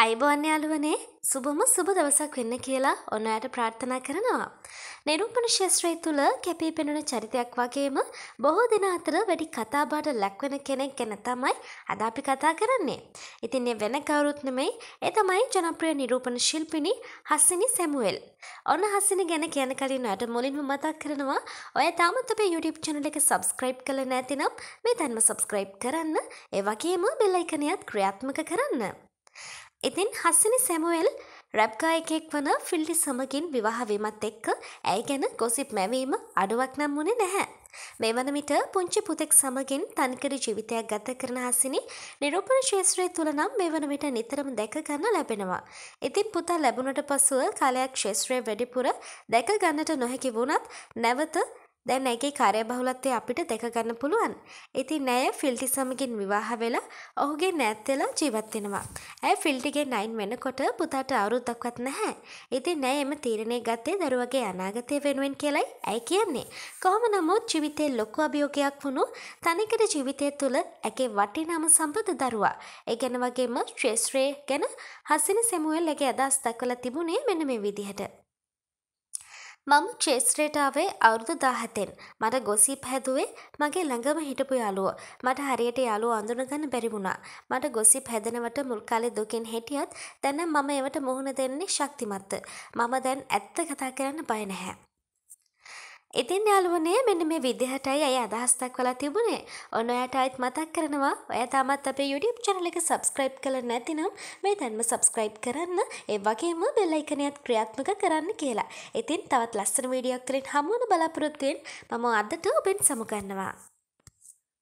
අයිබෝන්න යාළුවනේ සුබම සුබ දවසක් වෙන්න කියලා ඔන්න අයට ප්‍රාර්ථනා කරනවා. නිරූපණ ශේත්‍රය තුළ කැපී පෙනෙන චරිතයක් වගේම බොහෝ දෙන අතර වැඩි කතාබාට ලැක්වෙන කෙනෙක් ගැන තමයි අද අපි කතා කරන්නේ. ඉතින් ඒ වෙන කවුරුත් නෙමෙයි ඒ තමයි ජනප්‍රිය නිරූපණ ශිල්පිනි හස්සිනි සැමුවෙල්. ඔන්න හස්සිනි ගැන කියන කලින් ඔයාට මුලින්ම මතක් කරනවා ඔය තාමත් අපේ YouTube channel එක subscribe කරලා නැතිනම් මේ දැන්ම subscribe කරන්න. ඒ වගේම bell icon-යත් ක්‍රියාත්මක කරන්න. ඉතින් හස්සිනි සැමුවෙල් රැප්ගායකෙක් වන ෆිල්ඩි සමගින් විවාහවීමත් එක්ක ඇයි ගැන ගොසිප් මැවීම අඩුවක් නම් වුණේ නැහැ. මේ වන විට පුංචි පුතෙක් සමගින් තනිකර ජීවිතයක් ගත කරන හසිනි නිරූපණ ශේත්‍රය තුළ නම් මේ වන විට නිතරම දැක ගන්න ලැබෙනවා. ඉතින් පුතා ලැබුණට පසුව කාලයක් ශේත්‍රය වැඩිපුර දැක ගන්නට නොහැකි වුණත් නැවත දැන් ඇගේ කාර්යබහුලත්වය අපිට දැක ගන්න පුළුවන්. ඉතින් ඇය ෆිල්ටි සමගින් විවාහ වෙලා ඔහුගේ නෑත් වෙලා ජීවත් වෙනවා. ඇය ෆිල්ටිගේ නයින් වෙනකොට පුතාට අවුරුද්දක්වත් නැහැ. ඉතින් ඇය එම තීරණය ගත්තේ දරුවගේ අනාගතය වෙනුවෙන් කියලයි ඇයි කියන්නේ. කොහොම නමුත් ජීවිතේ ලොකු අභියෝගයක් වුණු තනිකර ජීවිතය තුළ ඇගේ වටිනාම සම්පත දරුවා. ඒ ගැන වගේම ශ්‍රේෂ්ත්‍රයේ ගැන හසිනි සෙමුවෙල් ඇගේ අදහස් දක්වලා තිබුණේ මෙන්න මේ විදිහට. මම ක්ෂේත්‍රයට ආවේ අවුරුදු දාහතෙන් මට ගොසිප් හැදුවේ මගේ ළඟම හිටපු යාළුවෝ. මට හරියට යාළුවෝ අඳුනගන්න බැරි වුණා. මට ගොසිප් හැදෙනවට මුල් කාලේ දුකින් හිටියත් දැන් මම ඒවට මුහුණ දෙන්නේ ශක්තිමත්ව. මම දැන් ඇත්ත කතා කරන්න බය නැහැ. ඉතින් යාළුවනේ මෙන්න මේ විදිහටයි ඇය අදහස් දක්වලා තිබුණේ. ඔන්න ඔයාට ආයෙත් මතක් කරනවා ඔයා තාමත් අපේ YouTube channel එක subscribe කරලා නැතිනම් මේ දැන්ම subscribe කරන්න. ඒ වගේම bell icon-යත් ක්‍රියාත්මක කරන්න කියලා. ඉතින් තවත් ලස්සන වීඩියෝක් වලින් හමු වෙන බලාපොරොත්තු වෙමින් මම අදට ඔබෙන් සමු ගන්නවා.